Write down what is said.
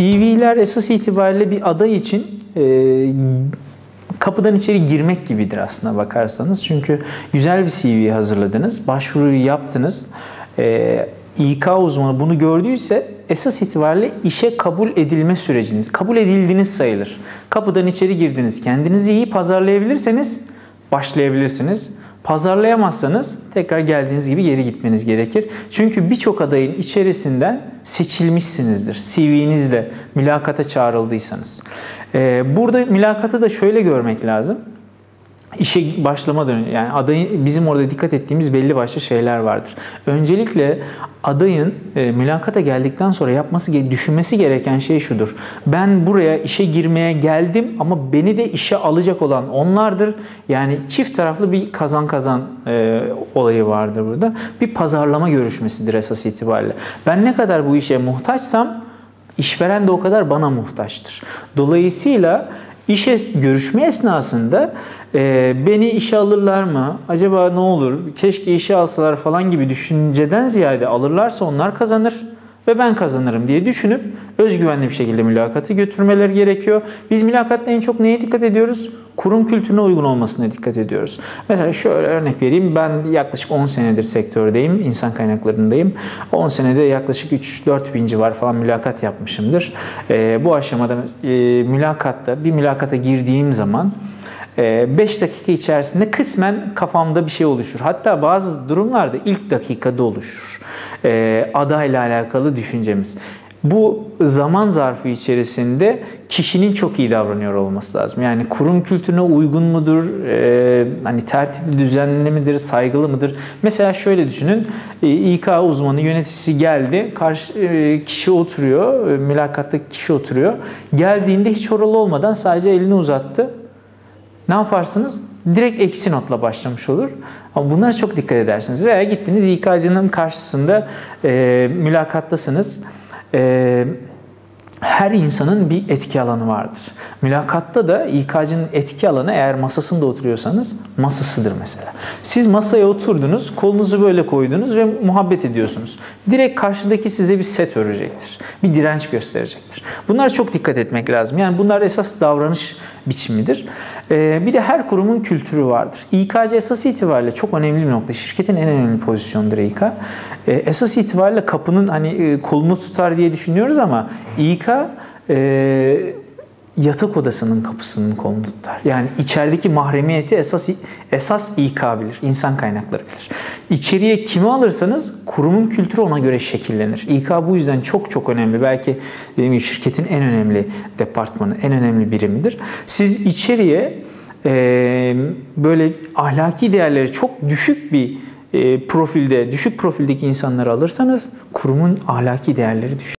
CV'ler esas itibariyle bir aday için e, kapıdan içeri girmek gibidir aslına bakarsanız. Çünkü güzel bir CV hazırladınız, başvuruyu yaptınız. E, İK uzmanı bunu gördüyse esas itibariyle işe kabul edilme süreciniz, kabul edildiğiniz sayılır. Kapıdan içeri girdiniz, kendinizi iyi pazarlayabilirseniz başlayabilirsiniz. Pazarlayamazsanız tekrar geldiğiniz gibi geri gitmeniz gerekir. Çünkü birçok adayın içerisinden seçilmişsinizdir. CV'nizle mülakata çağrıldıysanız. Ee, burada mülakatı da şöyle görmek lazım işe başlamadan önce yani adayın bizim orada dikkat ettiğimiz belli başlı şeyler vardır. Öncelikle adayın e, mülakata geldikten sonra yapması düşünmesi gereken şey şudur. Ben buraya işe girmeye geldim ama beni de işe alacak olan onlardır. Yani çift taraflı bir kazan kazan e, olayı vardır burada. Bir pazarlama görüşmesidir esas itibariyle. Ben ne kadar bu işe muhtaçsam işveren de o kadar bana muhtaçtır. Dolayısıyla İş görüşme esnasında e, beni işe alırlar mı? Acaba ne olur? Keşke işe alsalar falan gibi düşünceden ziyade alırlarsa onlar kazanır ve ben kazanırım diye düşünüp özgüvenli bir şekilde mülakatı götürmeleri gerekiyor. Biz mülakatta en çok neye dikkat ediyoruz? Kurum kültürüne uygun olmasına dikkat ediyoruz. Mesela şöyle örnek vereyim. Ben yaklaşık 10 senedir sektördeyim, insan kaynaklarındayım. 10 senede yaklaşık 3-4 bin civar falan mülakat yapmışımdır. E, bu aşamada e, mülakatta, bir mülakata girdiğim zaman 5 ee, dakika içerisinde kısmen kafamda bir şey oluşur. Hatta bazı durumlarda ilk dakikada oluşur. Ee, adayla alakalı düşüncemiz. Bu zaman zarfı içerisinde kişinin çok iyi davranıyor olması lazım. Yani kurum kültürüne uygun mudur, e, hani tertipli, düzenli midir, saygılı mıdır? Mesela şöyle düşünün, e, İK uzmanı, yöneticisi geldi, karşı e, kişi oturuyor, e, mülakatta kişi oturuyor. Geldiğinde hiç oralı olmadan sadece elini uzattı ne yaparsınız? Direkt eksi notla başlamış olur. Ama bunlara çok dikkat edersiniz. Veya gittiniz İK'cının karşısında e, mülakattasınız. E, her insanın bir etki alanı vardır. Mülakatta da İK'cının etki alanı eğer masasında oturuyorsanız masasıdır mesela. Siz masaya oturdunuz, kolunuzu böyle koydunuz ve muhabbet ediyorsunuz. Direkt karşıdaki size bir set örecektir. Bir direnç gösterecektir. Bunlara çok dikkat etmek lazım. Yani bunlar esas davranış biçimidir. Ee, bir de her kurumun kültürü vardır. İK'cı esas itibariyle çok önemli bir nokta. Şirketin en önemli pozisyonudur İK. Ee, esas itibariyle kapının hani e, kolunu tutar diye düşünüyoruz ama İK e, yatak odasının kapısının kolunu tutar. Yani içerideki mahremiyeti esas esas İK bilir, insan kaynakları bilir. İçeriye kimi alırsanız kurumun kültürü ona göre şekillenir. İK bu yüzden çok çok önemli. Belki gibi şirketin en önemli departmanı, en önemli birimidir. Siz içeriye e, böyle ahlaki değerleri çok düşük bir e, profilde, düşük profildeki insanları alırsanız kurumun ahlaki değerleri düşür.